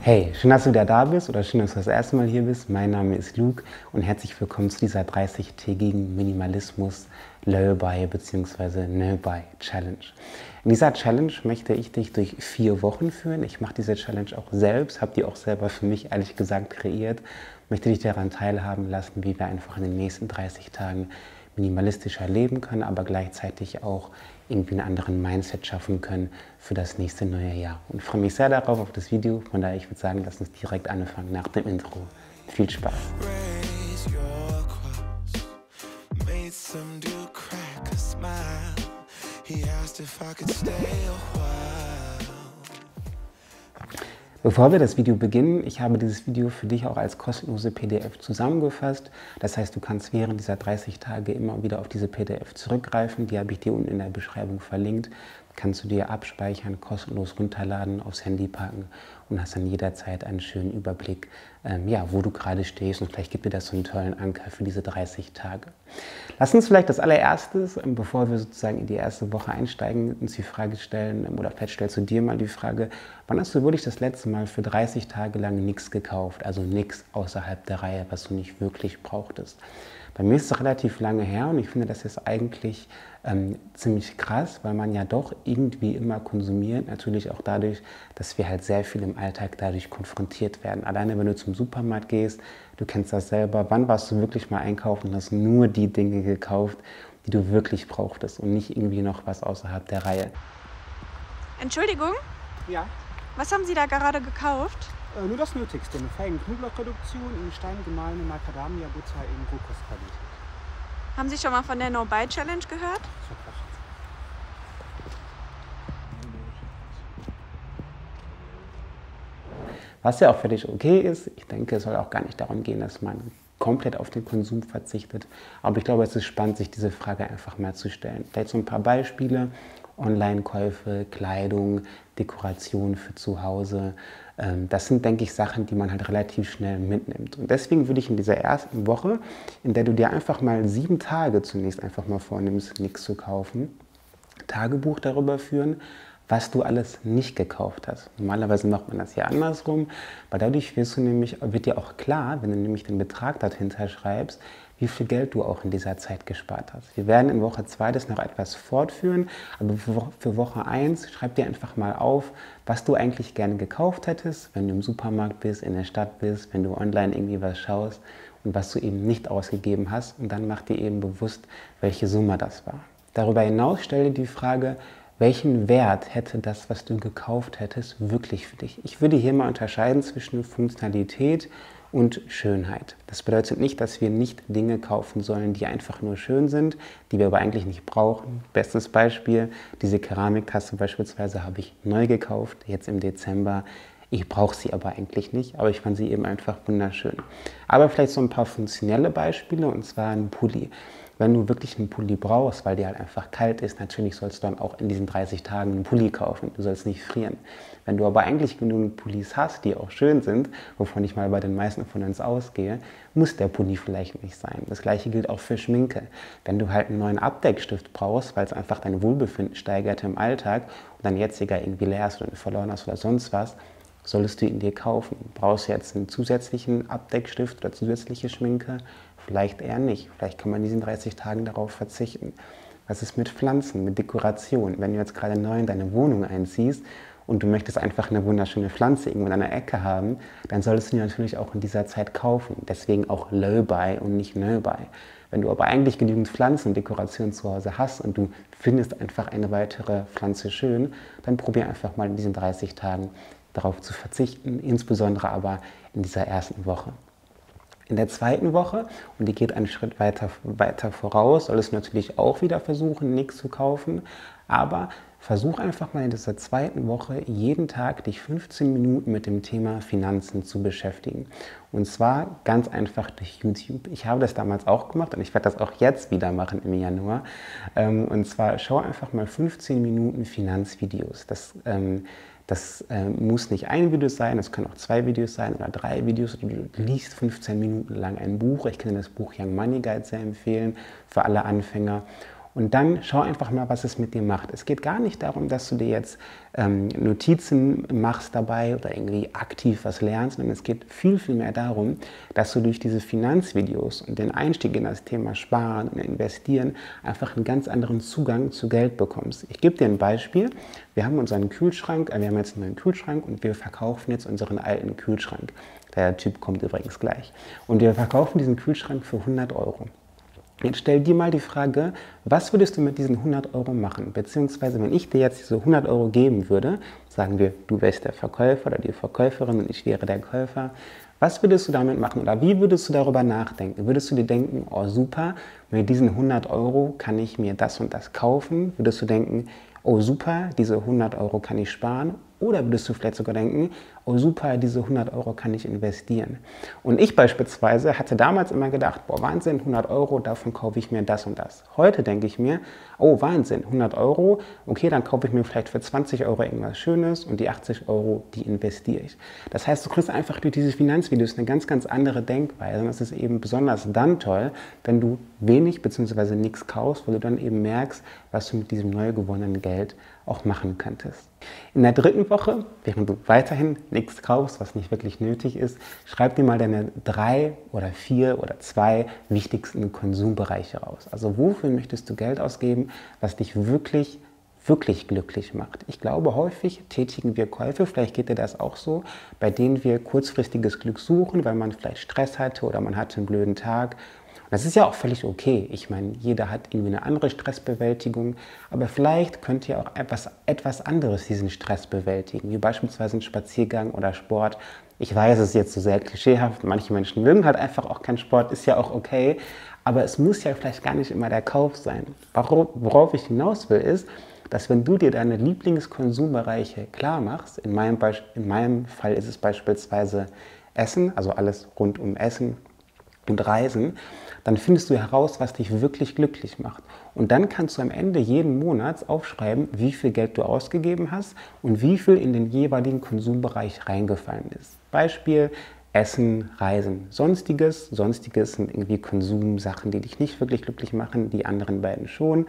Hey, schön, dass du wieder da bist oder schön, dass du das erste Mal hier bist. Mein Name ist Luke und herzlich willkommen zu dieser 30-tägigen Minimalismus Lullaby bzw. Nearby Challenge. In dieser Challenge möchte ich dich durch vier Wochen führen. Ich mache diese Challenge auch selbst, habe die auch selber für mich ehrlich gesagt kreiert. Möchte dich daran teilhaben lassen, wie wir einfach in den nächsten 30 Tagen minimalistischer leben können, aber gleichzeitig auch irgendwie einen anderen Mindset schaffen können für das nächste neue Jahr. Und ich freue mich sehr darauf auf das Video. Von daher, ich würde sagen, lass uns direkt anfangen nach dem Intro. Viel Spaß! He asked if I could stay a while. Bevor wir das Video beginnen, ich habe dieses Video für dich auch als kostenlose PDF zusammengefasst. Das heißt, du kannst während dieser 30 Tage immer wieder auf diese PDF zurückgreifen. Die habe ich dir unten in der Beschreibung verlinkt kannst du dir abspeichern, kostenlos runterladen, aufs Handy packen und hast dann jederzeit einen schönen Überblick, ähm, ja, wo du gerade stehst und vielleicht gibt dir das so einen tollen Anker für diese 30 Tage. Lass uns vielleicht das allererstes, ähm, bevor wir sozusagen in die erste Woche einsteigen, uns die Frage stellen ähm, oder vielleicht stellst du dir mal die Frage, wann hast du wirklich das letzte Mal für 30 Tage lang nichts gekauft, also nichts außerhalb der Reihe, was du nicht wirklich brauchtest. Bei mir ist es relativ lange her und ich finde, das ist eigentlich ähm, ziemlich krass, weil man ja doch irgendwie immer konsumiert. Natürlich auch dadurch, dass wir halt sehr viel im Alltag dadurch konfrontiert werden. Alleine wenn du zum Supermarkt gehst, du kennst das selber. Wann warst du wirklich mal einkaufen und hast nur die Dinge gekauft, die du wirklich brauchtest und nicht irgendwie noch was außerhalb der Reihe? Entschuldigung? Ja. Was haben Sie da gerade gekauft? Äh, nur das Nötigste. Eine feigen Knoblauchreduktion in Stein gemahlene Macadamia-Butter in Rohkostqualität. Haben Sie schon mal von der No-Buy-Challenge gehört? Was ja auch für dich okay ist. Ich denke, es soll auch gar nicht darum gehen, dass man komplett auf den Konsum verzichtet. Aber ich glaube, es ist spannend, sich diese Frage einfach mal zu stellen. Vielleicht so ein paar Beispiele. Online-Käufe, Kleidung, Dekoration für zu Hause. Ähm, das sind, denke ich, Sachen, die man halt relativ schnell mitnimmt. Und deswegen würde ich in dieser ersten Woche, in der du dir einfach mal sieben Tage zunächst einfach mal vornimmst, nichts zu kaufen, Tagebuch darüber führen, was du alles nicht gekauft hast. Normalerweise macht man das ja andersrum, weil dadurch wirst du nämlich, wird dir auch klar, wenn du nämlich den Betrag dahinter schreibst, wie viel Geld du auch in dieser Zeit gespart hast. Wir werden in Woche 2 das noch etwas fortführen, aber für Woche 1 schreib dir einfach mal auf, was du eigentlich gerne gekauft hättest, wenn du im Supermarkt bist, in der Stadt bist, wenn du online irgendwie was schaust und was du eben nicht ausgegeben hast und dann mach dir eben bewusst, welche Summe das war. Darüber hinaus stell dir die Frage, welchen Wert hätte das, was du gekauft hättest, wirklich für dich? Ich würde hier mal unterscheiden zwischen Funktionalität und Schönheit. Das bedeutet nicht, dass wir nicht Dinge kaufen sollen, die einfach nur schön sind, die wir aber eigentlich nicht brauchen. Bestes Beispiel, diese Keramiktasse beispielsweise habe ich neu gekauft, jetzt im Dezember. Ich brauche sie aber eigentlich nicht, aber ich fand sie eben einfach wunderschön. Aber vielleicht so ein paar funktionelle Beispiele, und zwar ein Pulli. Wenn du wirklich einen Pulli brauchst, weil dir halt einfach kalt ist, natürlich sollst du dann auch in diesen 30 Tagen einen Pulli kaufen. Du sollst nicht frieren. Wenn du aber eigentlich genug Pullis hast, die auch schön sind, wovon ich mal bei den meisten von uns ausgehe, muss der Pulli vielleicht nicht sein. Das gleiche gilt auch für Schminke. Wenn du halt einen neuen Abdeckstift brauchst, weil es einfach dein Wohlbefinden steigert im Alltag und dein jetziger irgendwie leer ist oder verloren hast oder sonst was, solltest du ihn dir kaufen. Brauchst du jetzt einen zusätzlichen Abdeckstift oder zusätzliche Schminke? Vielleicht eher nicht. Vielleicht kann man in diesen 30 Tagen darauf verzichten. Was ist mit Pflanzen, mit Dekoration? Wenn du jetzt gerade neu in deine Wohnung einziehst und du möchtest einfach eine wunderschöne Pflanze irgendwo in einer Ecke haben, dann solltest du die natürlich auch in dieser Zeit kaufen. Deswegen auch low buy und nicht no buy. Wenn du aber eigentlich genügend Pflanzen und Dekoration zu Hause hast und du findest einfach eine weitere Pflanze schön, dann probier einfach mal in diesen 30 Tagen darauf zu verzichten, insbesondere aber in dieser ersten Woche. In der zweiten Woche, und die geht einen Schritt weiter, weiter voraus, soll es natürlich auch wieder versuchen, nichts zu kaufen. Aber versuch einfach mal in dieser zweiten Woche jeden Tag dich 15 Minuten mit dem Thema Finanzen zu beschäftigen. Und zwar ganz einfach durch YouTube. Ich habe das damals auch gemacht und ich werde das auch jetzt wieder machen im Januar. Ähm, und zwar schau einfach mal 15 Minuten Finanzvideos. Das ähm, das äh, muss nicht ein Video sein, es können auch zwei Videos sein oder drei Videos. Du liest 15 Minuten lang ein Buch. Ich kann dir das Buch Young Money Guide sehr empfehlen für alle Anfänger. Und dann schau einfach mal, was es mit dir macht. Es geht gar nicht darum, dass du dir jetzt ähm, Notizen machst dabei oder irgendwie aktiv was lernst, sondern es geht viel, viel mehr darum, dass du durch diese Finanzvideos und den Einstieg in das Thema Sparen und Investieren einfach einen ganz anderen Zugang zu Geld bekommst. Ich gebe dir ein Beispiel. Wir haben unseren Kühlschrank, äh, wir haben jetzt einen neuen Kühlschrank und wir verkaufen jetzt unseren alten Kühlschrank. Der Typ kommt übrigens gleich. Und wir verkaufen diesen Kühlschrank für 100 Euro. Jetzt stell dir mal die Frage, was würdest du mit diesen 100 Euro machen? Beziehungsweise, wenn ich dir jetzt diese 100 Euro geben würde, sagen wir, du wärst der Verkäufer oder die Verkäuferin und ich wäre der Käufer, was würdest du damit machen oder wie würdest du darüber nachdenken? Würdest du dir denken, oh super, mit diesen 100 Euro kann ich mir das und das kaufen? Würdest du denken, oh super, diese 100 Euro kann ich sparen? Oder würdest du vielleicht sogar denken, oh super, diese 100 Euro kann ich investieren. Und ich beispielsweise hatte damals immer gedacht, boah Wahnsinn, 100 Euro, davon kaufe ich mir das und das. Heute denke ich mir, oh Wahnsinn, 100 Euro, okay, dann kaufe ich mir vielleicht für 20 Euro irgendwas Schönes und die 80 Euro, die investiere ich. Das heißt, du kriegst einfach durch diese Finanzvideos eine ganz, ganz andere Denkweise. Und das ist eben besonders dann toll, wenn du wenig bzw. nichts kaufst, weil du dann eben merkst, was du mit diesem neu gewonnenen Geld auch machen könntest. In der dritten Woche, während du weiterhin nichts kaufst, was nicht wirklich nötig ist, schreib dir mal deine drei oder vier oder zwei wichtigsten Konsumbereiche raus. Also wofür möchtest du Geld ausgeben, was dich wirklich wirklich glücklich macht. Ich glaube, häufig tätigen wir Käufe, vielleicht geht dir das auch so, bei denen wir kurzfristiges Glück suchen, weil man vielleicht Stress hatte oder man hatte einen blöden Tag das ist ja auch völlig okay. Ich meine, jeder hat irgendwie eine andere Stressbewältigung, aber vielleicht könnt ihr auch etwas, etwas anderes diesen Stress bewältigen, wie beispielsweise ein Spaziergang oder Sport. Ich weiß, es ist jetzt so sehr klischeehaft, manche Menschen mögen halt einfach auch keinen Sport, ist ja auch okay, aber es muss ja vielleicht gar nicht immer der Kauf sein. Worauf ich hinaus will, ist, dass wenn du dir deine Lieblingskonsumbereiche klar machst, in meinem, in meinem Fall ist es beispielsweise Essen, also alles rund um Essen und Reisen, dann findest du heraus, was dich wirklich glücklich macht. Und dann kannst du am Ende jeden Monats aufschreiben, wie viel Geld du ausgegeben hast und wie viel in den jeweiligen Konsumbereich reingefallen ist. Beispiel Essen, Reisen, Sonstiges. Sonstiges sind irgendwie Konsumsachen, die dich nicht wirklich glücklich machen, die anderen beiden schon.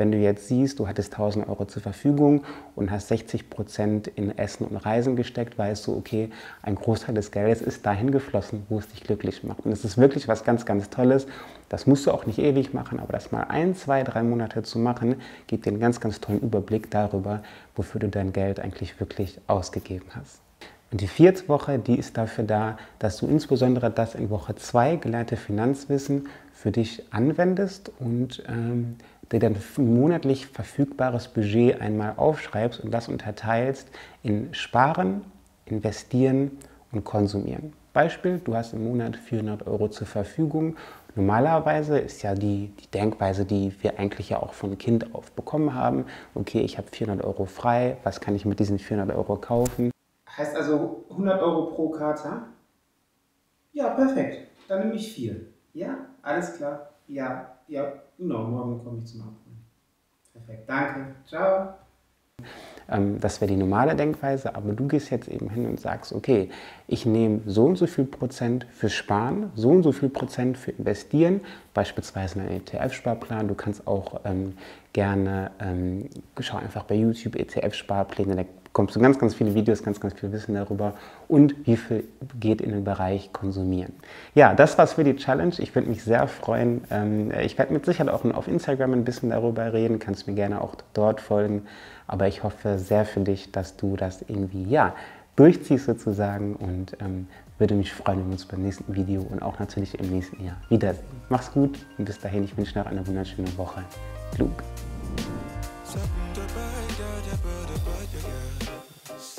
Wenn du jetzt siehst, du hattest 1000 Euro zur Verfügung und hast 60 Prozent in Essen und Reisen gesteckt, weißt du, okay, ein Großteil des Geldes ist dahin geflossen, wo es dich glücklich macht. Und es ist wirklich was ganz, ganz Tolles. Das musst du auch nicht ewig machen, aber das mal ein, zwei, drei Monate zu machen, gibt dir einen ganz, ganz tollen Überblick darüber, wofür du dein Geld eigentlich wirklich ausgegeben hast. Und die vierte Woche, die ist dafür da, dass du insbesondere das in Woche 2 gelernte Finanzwissen für dich anwendest und ähm, dir dein monatlich verfügbares Budget einmal aufschreibst und das unterteilst in Sparen, Investieren und Konsumieren. Beispiel, du hast im Monat 400 Euro zur Verfügung. Normalerweise ist ja die, die Denkweise, die wir eigentlich ja auch von Kind auf bekommen haben, okay, ich habe 400 Euro frei, was kann ich mit diesen 400 Euro kaufen? Heißt also 100 Euro pro Karte? Ja, perfekt. Dann nehme ich vier. Ja, alles klar. Ja, ja, genau, morgen komme ich zum Abholen. Perfekt, danke. Ciao. Ähm, das wäre die normale Denkweise, aber du gehst jetzt eben hin und sagst, okay, ich nehme so und so viel Prozent fürs Sparen, so und so viel Prozent für Investieren, beispielsweise einen ETF-Sparplan. Du kannst auch ähm, gerne, ähm, schau einfach bei YouTube ETF-Sparpläne, da bekommst du ganz, ganz viele Videos, ganz, ganz viel Wissen darüber und wie viel geht in den Bereich Konsumieren. Ja, das war's für die Challenge. Ich würde mich sehr freuen. Ähm, ich werde mit Sicherheit auch auf Instagram ein bisschen darüber reden, kannst mir gerne auch dort folgen. Aber ich hoffe sehr für dich, dass du das irgendwie, ja, durchziehst sozusagen und ähm, würde mich freuen, wenn wir uns beim nächsten Video und auch natürlich im nächsten Jahr wiedersehen. Mach's gut und bis dahin, ich wünsche noch eine wunderschöne Woche. Klug.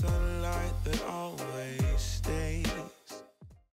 sunlight that I